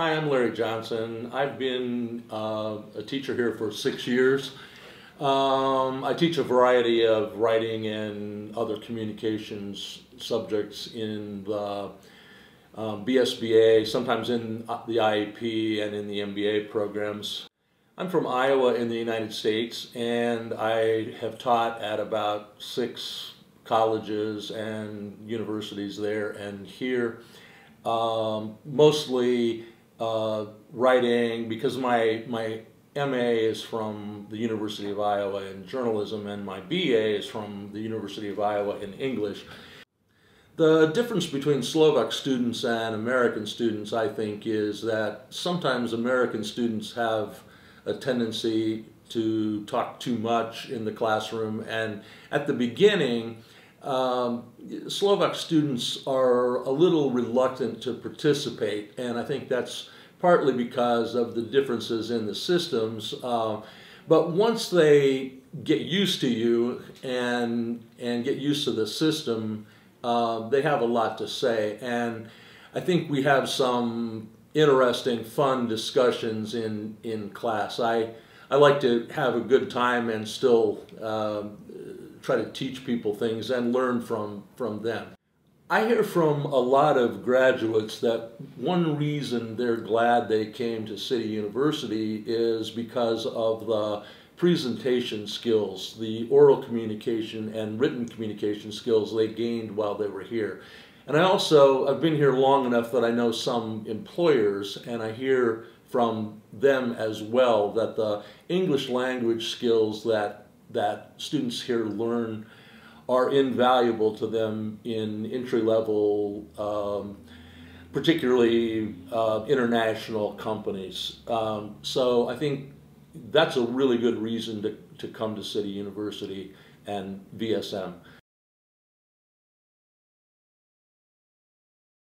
Hi, I'm Larry Johnson. I've been uh, a teacher here for six years. Um, I teach a variety of writing and other communications subjects in the um, BSBA, sometimes in the IEP and in the MBA programs. I'm from Iowa in the United States and I have taught at about six colleges and universities there and here. Um, mostly uh, writing because my my MA is from the University of Iowa in journalism and my BA is from the University of Iowa in English. The difference between Slovak students and American students, I think, is that sometimes American students have a tendency to talk too much in the classroom and at the beginning um, Slovak students are a little reluctant to participate, and I think that's partly because of the differences in the systems. Uh, but once they get used to you and and get used to the system, uh, they have a lot to say, and I think we have some interesting, fun discussions in in class. I I like to have a good time and still. Uh, try to teach people things and learn from, from them. I hear from a lot of graduates that one reason they're glad they came to City University is because of the presentation skills, the oral communication and written communication skills they gained while they were here. And I also, I've been here long enough that I know some employers and I hear from them as well that the English language skills that that students here learn are invaluable to them in entry level, um, particularly uh, international companies. Um, so I think that's a really good reason to, to come to City University and VSM.